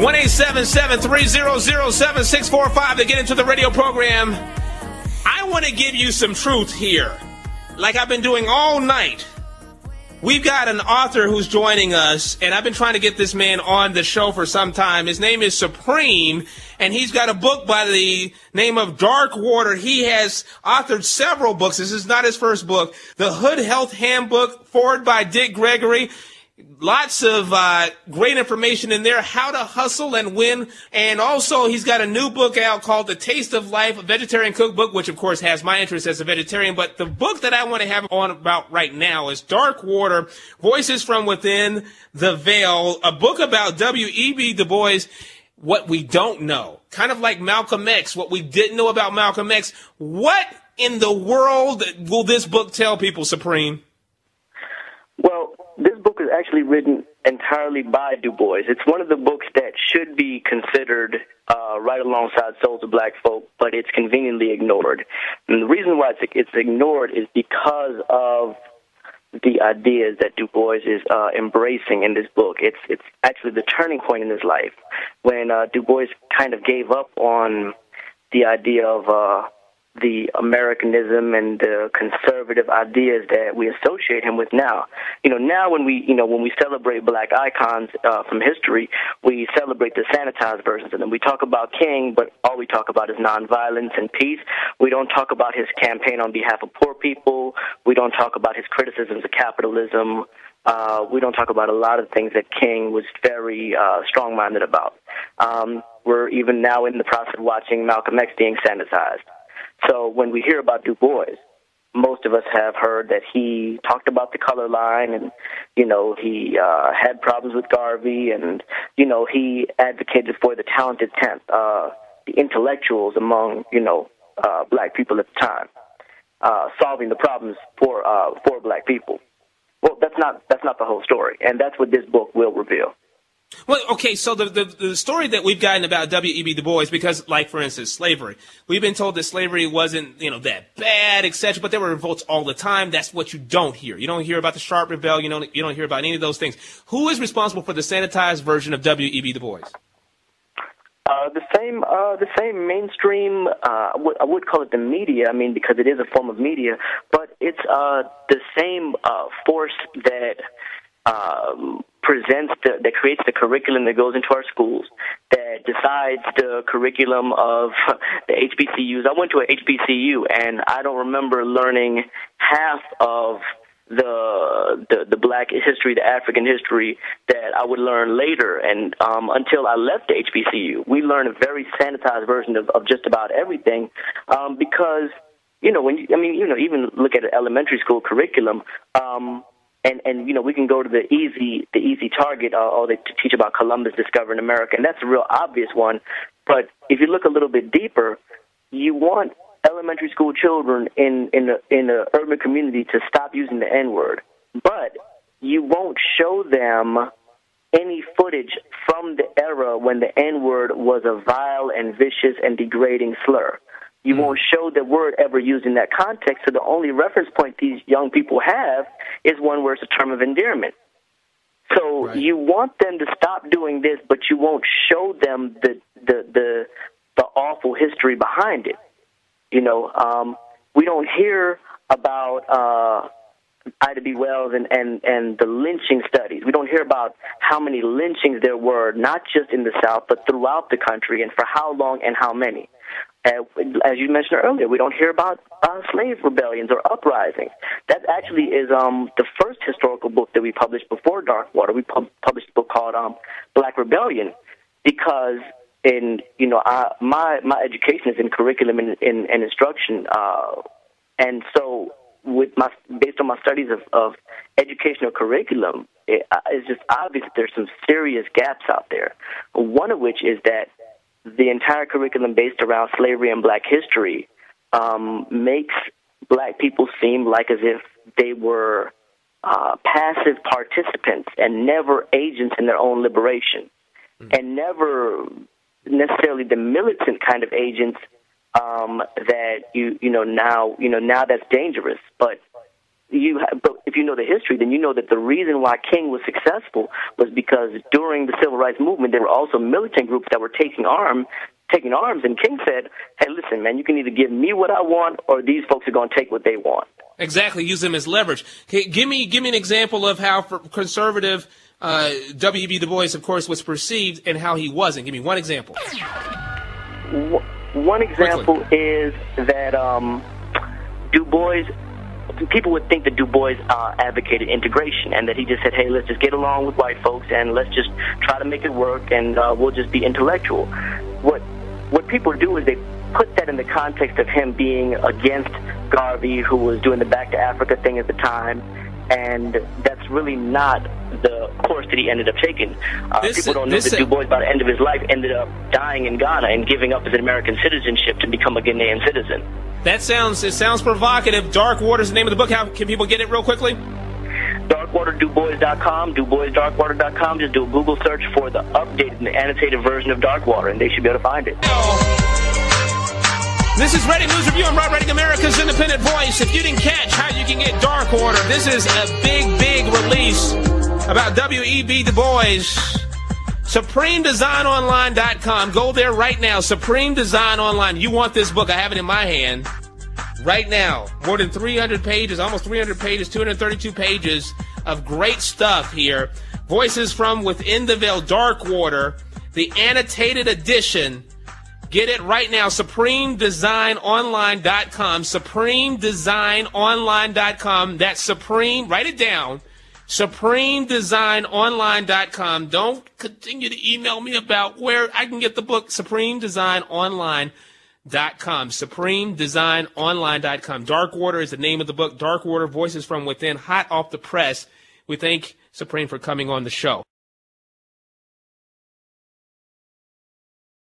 1 7645 to get into the radio program. I want to give you some truth here, like I've been doing all night. We've got an author who's joining us, and I've been trying to get this man on the show for some time. His name is Supreme, and he's got a book by the name of Dark Water. He has authored several books. This is not his first book. The Hood Health Handbook, foreword by Dick Gregory lots of uh, great information in there how to hustle and win. And also he's got a new book out called the taste of life a vegetarian cookbook which of course has my interest as a vegetarian. But the book that i want to have on about right now is dark water voices from within the veil a book about w.e.b du bois what we don't know. Kind of like malcolm x what we didn't know about malcolm x. What in the world will this book tell people supreme well this book is actually written entirely by Du Bois. It's one of the books that should be considered uh, right alongside Souls of Black Folk, but it's conveniently ignored. And the reason why it's, it's ignored is because of the ideas that Du Bois is uh, embracing in this book. It's it's actually the turning point in his life when uh, Du Bois kind of gave up on the idea of uh, the Americanism and the conservative ideas that we associate him with now. You know, now when we, you know, when we celebrate black icons uh, from history, we celebrate the sanitized versions of them. We talk about King, but all we talk about is nonviolence and peace. We don't talk about his campaign on behalf of poor people. We don't talk about his criticisms of capitalism. Uh, we don't talk about a lot of things that King was very uh, strong-minded about. Um, we're even now in the process of watching Malcolm X being sanitized. So when we hear about Du Bois, most of us have heard that he talked about the color line and you know he uh had problems with Garvey and you know he advocated for the talented tenth uh the intellectuals among you know uh black people at the time uh solving the problems for uh for black people. Well that's not that's not the whole story. And that's what this book will reveal well, okay, so the, the, the story that we've gotten about W.E.B. Du Bois, because, like, for instance, slavery, we've been told that slavery wasn't, you know, that bad, etc., but there were revolts all the time. That's what you don't hear. You don't hear about the Sharp Rebellion. You don't, you don't hear about any of those things. Who is responsible for the sanitized version of W.E.B. Du Bois? Uh, the same, uh, the same mainstream. Uh, I, would, I would call it the media. I mean, because it is a form of media, but it's uh, the same uh, force that um, presents the, that creates the curriculum that goes into our schools, that decides the curriculum of the HBCUs. I went to an HBCU and I don't remember learning half of the, the the black history, the African history that I would learn later. And um, until I left the HBCU, we learned a very sanitized version of, of just about everything um, because you know when you, I mean you know even look at an elementary school curriculum. Um, and and you know we can go to the easy the easy target uh, or they teach about Columbus discovering America and that's a real obvious one. But if you look a little bit deeper you want elementary school children in in a, in a urban community to stop using the n word but you won't show them any footage from the era when the n word was a vile and vicious and degrading slur you won't show the word ever used in that context. So the only reference point these young people have is one where it's a term of endearment. So right. you want them to stop doing this, but you won't show them the the the, the awful history behind it. You know, um, we don't hear about uh, Ida B. Wells and, and, and the lynching studies. We don't hear about how many lynchings there were, not just in the South, but throughout the country, and for how long and how many. As you mentioned earlier, we don't hear about uh, slave rebellions or uprisings. That actually is um, the first historical book that we published before Darkwater. We pub- published a book called um, Black Rebellion because in you know I, my my education is in curriculum and, in, in instruction, uh, and so with my based on my studies of, of educational curriculum, it, uh, it's just obvious that there's some serious gaps out there. One of which is that the entire curriculum based around slavery and black history um, makes black people seem like as if they were uh, passive participants and never agents in their own liberation, mm-hmm. and never necessarily the militant kind of agents um, that you you know now you know now that's dangerous. But you but if you know the history, then you know that the reason why King was successful was because during the civil rights movement, there were also militant groups that were taking arm, taking arms, and King said, "Hey, listen, man, you can either give me what I want, or these folks are going to take what they want." Exactly, use them as leverage. Okay, give me give me an example of how conservative uh, W.E.B. Du Bois, of course, was perceived and how he wasn't. Give me one example. One example Quickly. is that um, Du Bois people would think that Du Bois uh, advocated integration and that he just said, hey, let's just get along with white folks and let's just try to make it work and uh, we'll just be intellectual. What what people do is they put that in the context of him being against Garvey, who was doing the Back to Africa thing at the time, and that's really not the course that he ended up taking. Uh, people don't know that Du Bois, by the end of his life, ended up dying in Ghana and giving up his American citizenship to become a Ghanaian citizen. That sounds it sounds provocative. Dark Water is the name of the book. How can people get it real quickly? DarkwaterDubois.com, DuBoisDarkwater.com. Just do a Google search for the updated and annotated version of Darkwater, and they should be able to find it. This is Redding News Review. I'm Rob Redding, America's independent voice. If you didn't catch how you can get Darkwater, this is a big, big release about W.E.B. Du Bois. SupremeDesignOnline.com. Go there right now. Supreme Design Online. You want this book? I have it in my hand right now. More than 300 pages, almost 300 pages, 232 pages of great stuff here. Voices from Within the Veil, Dark Water, the annotated edition. Get it right now. SupremeDesignOnline.com. SupremeDesignOnline.com. That's Supreme. Write it down SupremeDesignOnline.com. Don't continue to email me about where I can get the book. SupremeDesignOnline.com. SupremeDesignOnline.com. Dark Water is the name of the book. Dark Water Voices from Within, hot off the press. We thank Supreme for coming on the show.